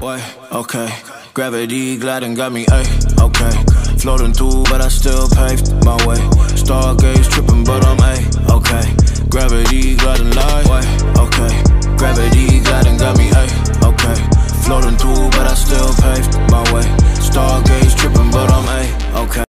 What? okay. Gravity gliding got me, ayy, okay. Floating through, but I still paved my way. Stargaze tripping, but I'm a okay. Gravity gliding like, What? okay. Gravity gliding got me, ayy, okay. Floating through, but I still paved